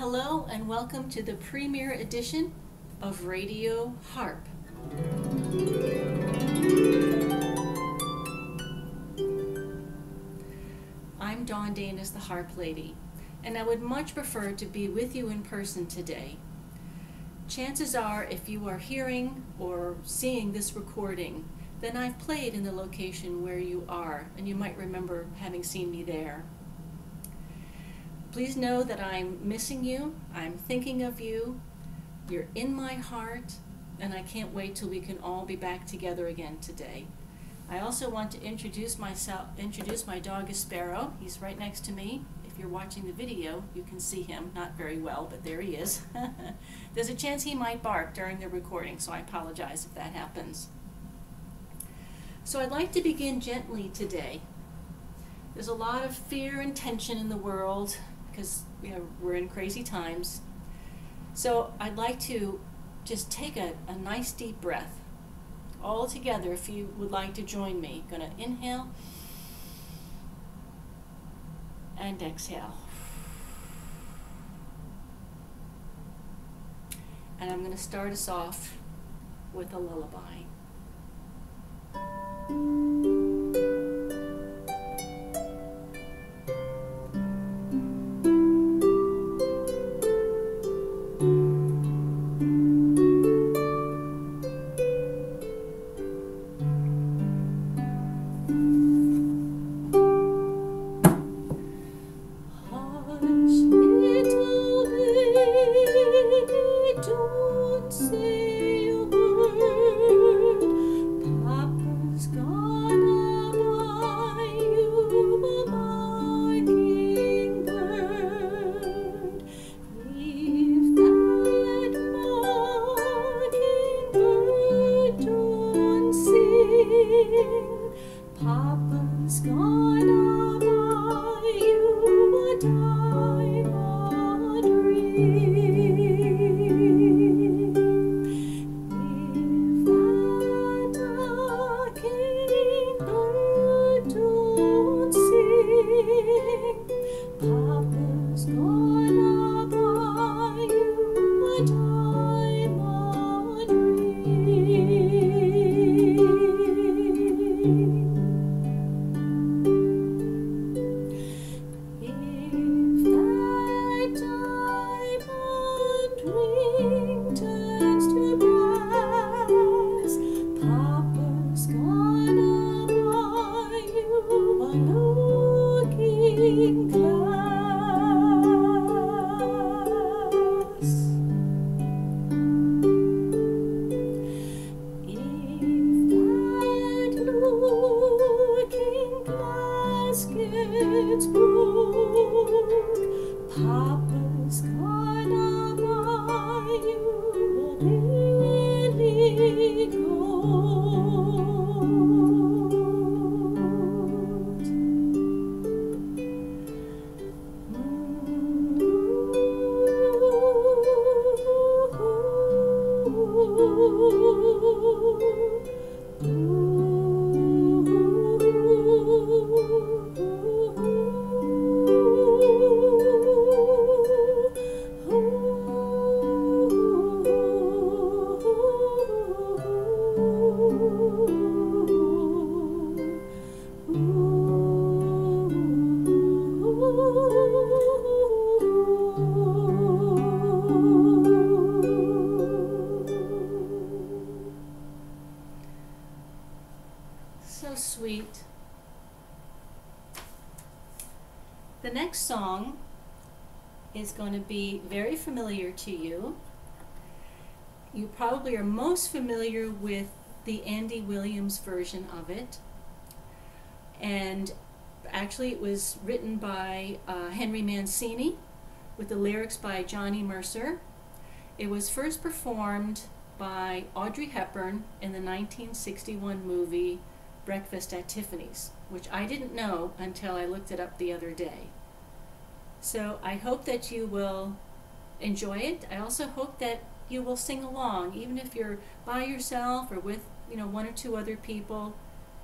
Hello and welcome to the premiere edition of Radio Harp. I'm Dawn Danis, the Harp Lady, and I would much prefer to be with you in person today. Chances are, if you are hearing or seeing this recording, then I've played in the location where you are, and you might remember having seen me there. Please know that I'm missing you, I'm thinking of you, you're in my heart, and I can't wait till we can all be back together again today. I also want to introduce myself, introduce my dog Sparrow. He's right next to me. If you're watching the video, you can see him, not very well, but there he is. There's a chance he might bark during the recording, so I apologize if that happens. So I'd like to begin gently today. There's a lot of fear and tension in the world because you know, we're in crazy times. So I'd like to just take a, a nice deep breath. All together, if you would like to join me. Going to inhale and exhale. And I'm going to start us off with a lullaby. Be very familiar to you. You probably are most familiar with the Andy Williams version of it. And actually, it was written by uh, Henry Mancini with the lyrics by Johnny Mercer. It was first performed by Audrey Hepburn in the 1961 movie Breakfast at Tiffany's, which I didn't know until I looked it up the other day. So I hope that you will enjoy it. I also hope that you will sing along, even if you're by yourself or with you know one or two other people.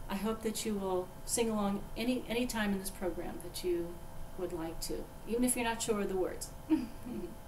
I hope that you will sing along any any time in this program that you would like to, even if you're not sure of the words.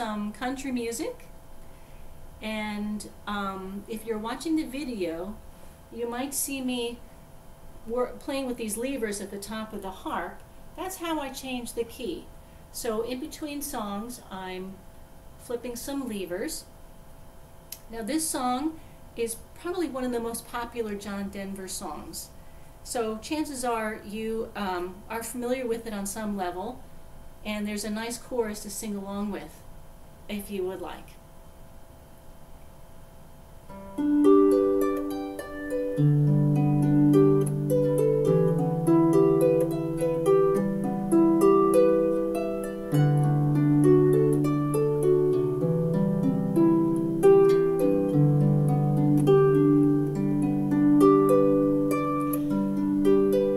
some country music. And um, if you're watching the video, you might see me playing with these levers at the top of the harp. That's how I change the key. So in between songs, I'm flipping some levers. Now this song is probably one of the most popular John Denver songs. So chances are you um, are familiar with it on some level, and there's a nice chorus to sing along with, if you would like.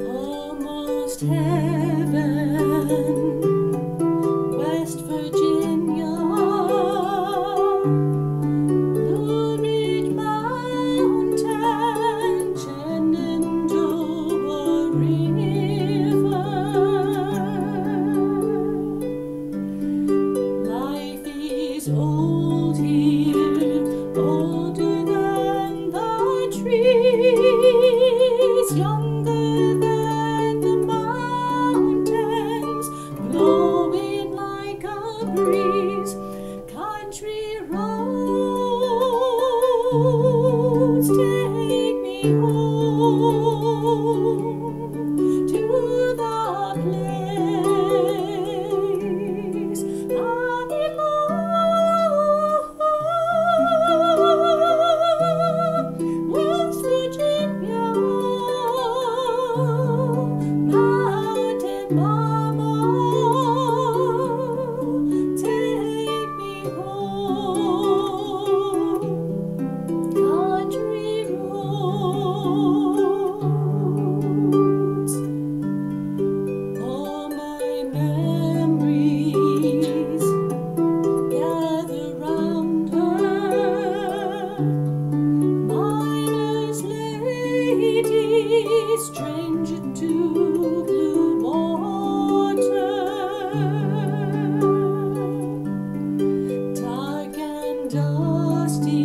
Almost heaven, dusty,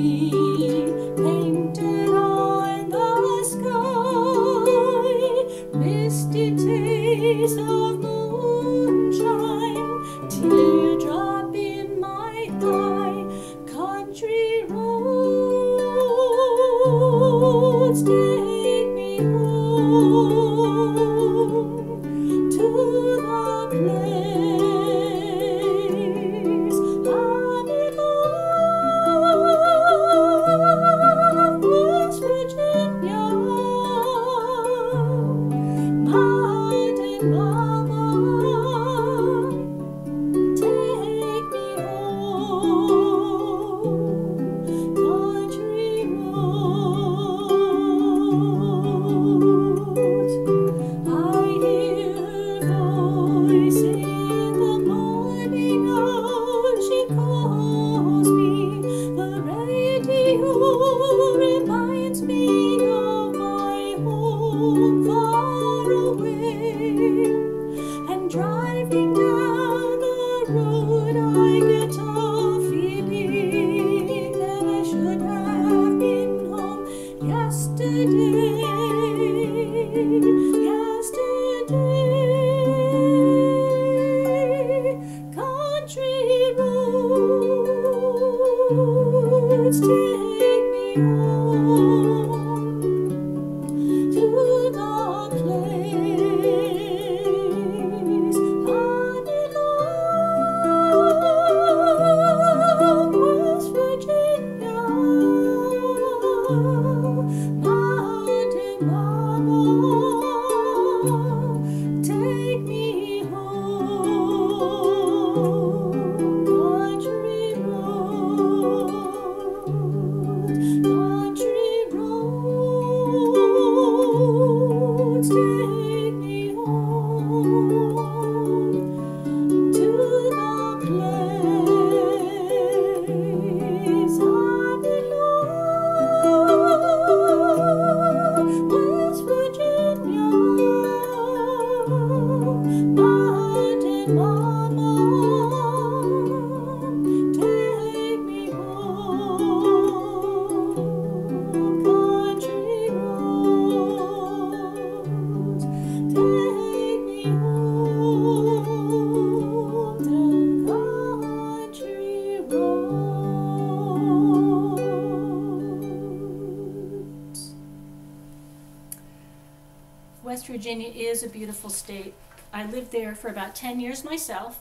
for about 10 years myself,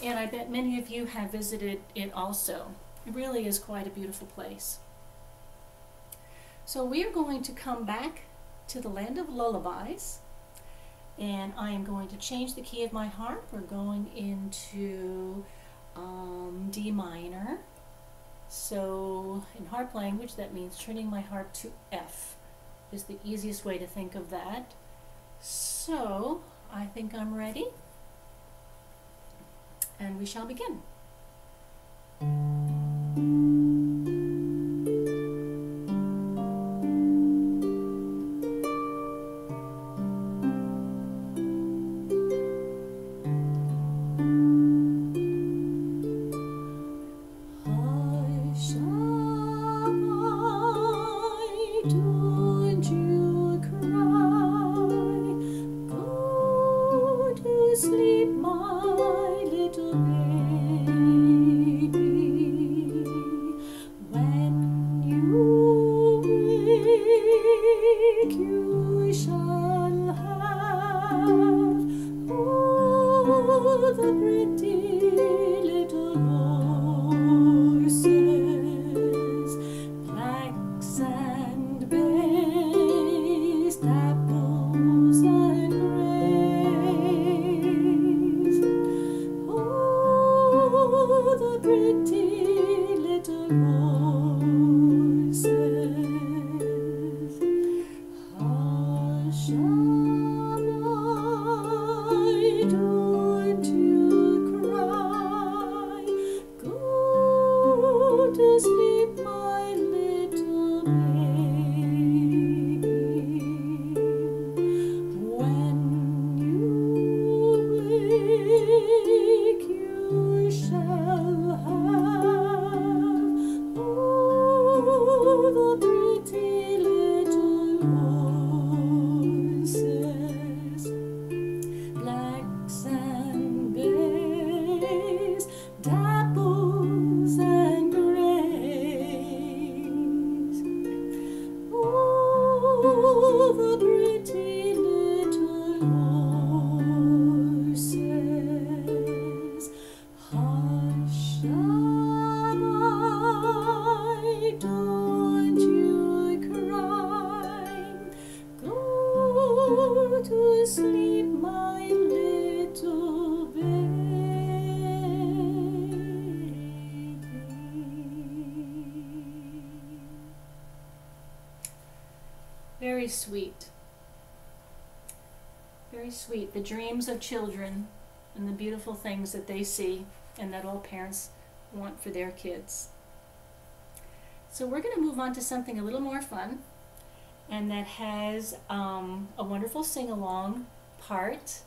and I bet many of you have visited it also. It really is quite a beautiful place. So we are going to come back to the land of lullabies, and I am going to change the key of my harp. We're going into um, D minor. So in harp language, that means turning my harp to F is the easiest way to think of that. So I think I'm ready. And we shall begin. Very sweet. Very sweet. The dreams of children and the beautiful things that they see and that all parents want for their kids. So we're going to move on to something a little more fun. and that has um, a wonderful sing along part,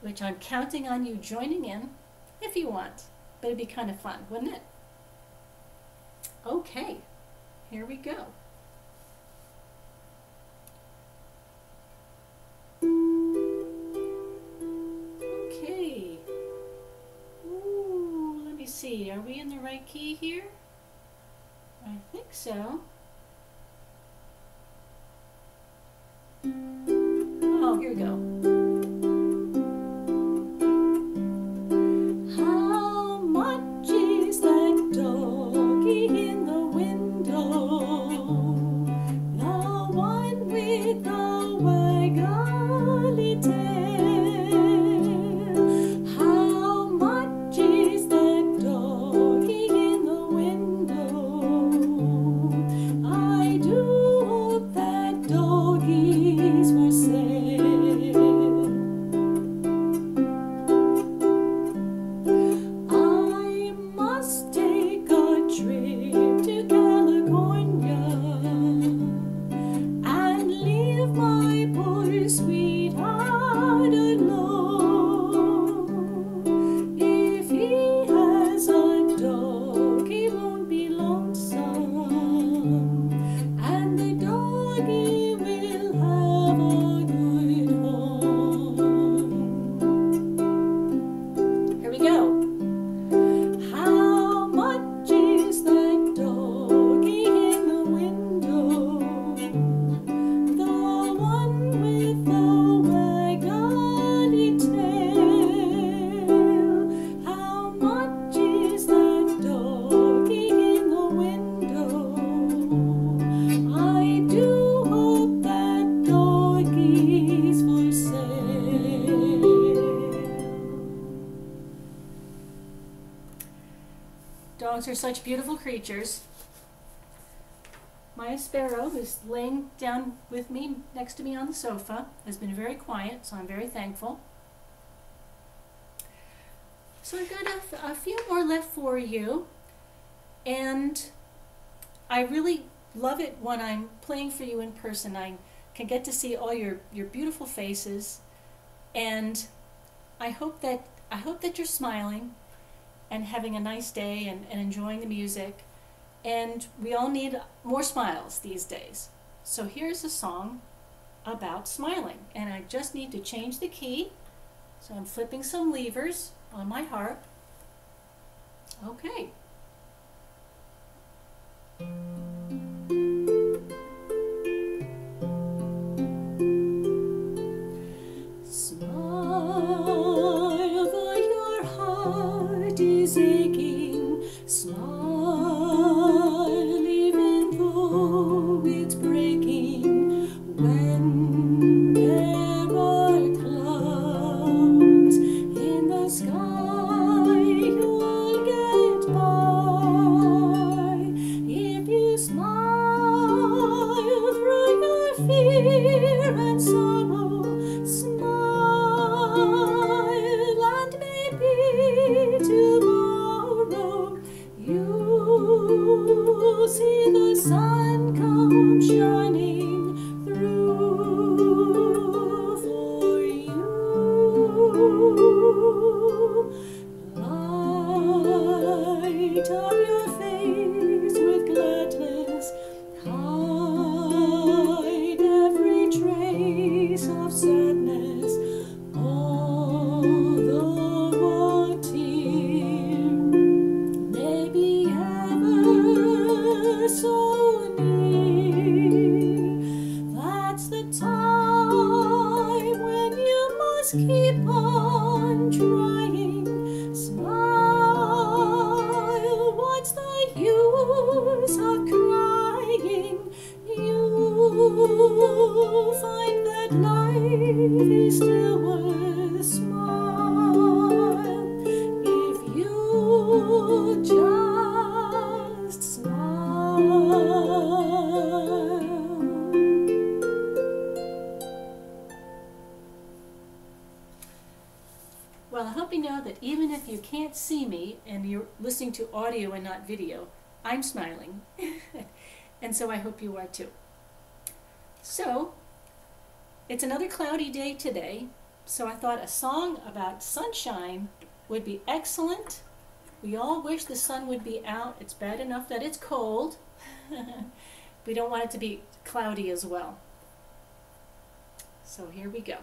which I'm counting on you joining in if you want. But it'd be kind of fun, wouldn't it? Okay, here we go. Okay. Ooh, let me see. Are we in the right key here? I think so. Oh, here we go. Such beautiful creatures. My Sparrow, who's laying down with me next to me on the sofa, has been very quiet, so I'm very thankful. So I've got a, a few more left for you, and I really love it when I'm playing for you in person. I can get to see all your, your beautiful faces, and I hope that I hope that you're smiling and having a nice day and, and enjoying the music. And we all need more smiles these days. So here's a song about smiling. And I just need to change the key. So I'm flipping some levers on my harp. Okay. And so I hope you are too. So, it's another cloudy day today, so I thought a song about sunshine would be excellent. We all wish the sun would be out. It's bad enough that it's cold. we don't want it to be cloudy as well. So here we go.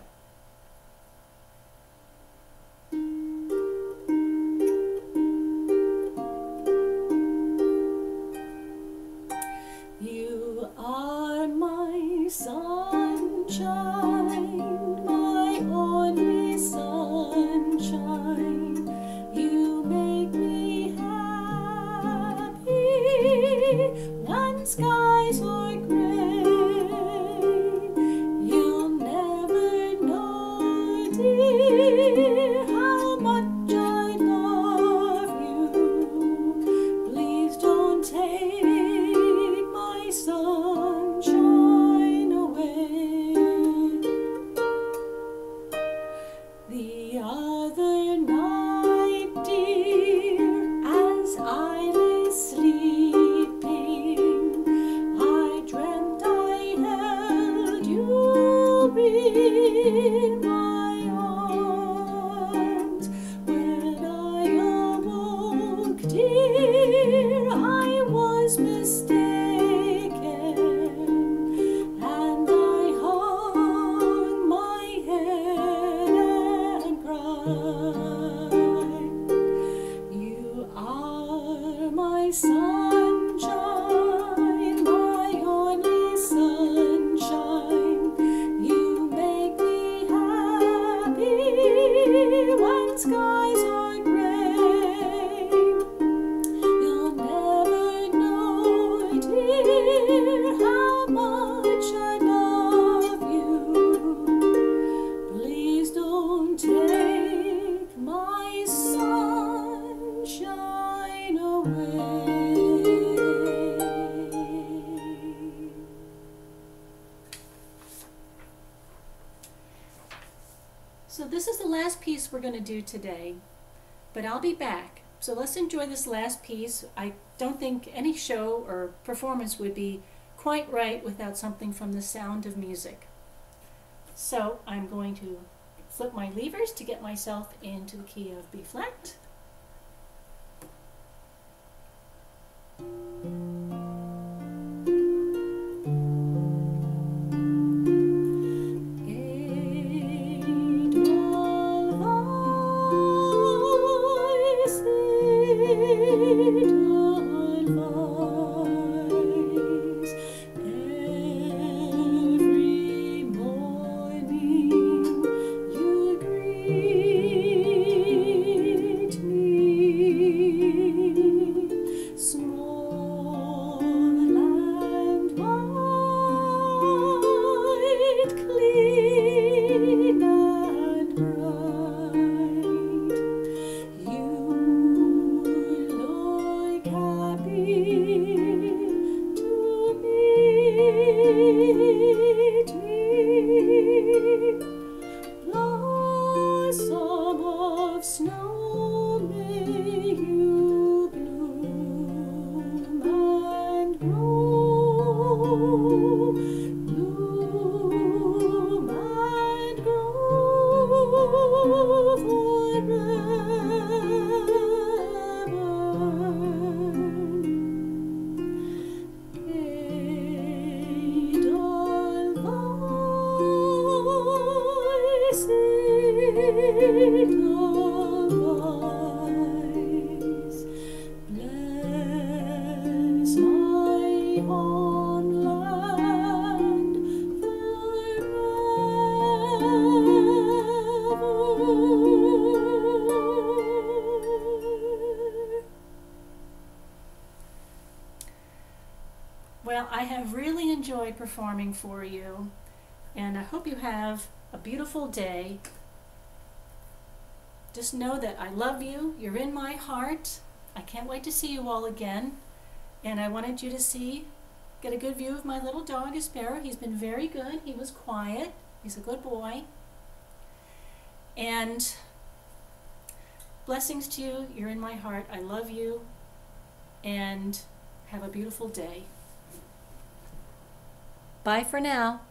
So today, but I'll be back. So let's enjoy this last piece. I don't think any show or performance would be quite right without something from the sound of music. So I'm going to flip my levers to get myself into the key of B flat. Well, performing for you, and I hope you have a beautiful day. Just know that I love you, you're in my heart. I can't wait to see you all again. And I wanted you to see, get a good view of my little dog, Sparrow. He's been very good. He was quiet. He's a good boy. And blessings to you. You're in my heart. I love you. And have a beautiful day. Bye for now.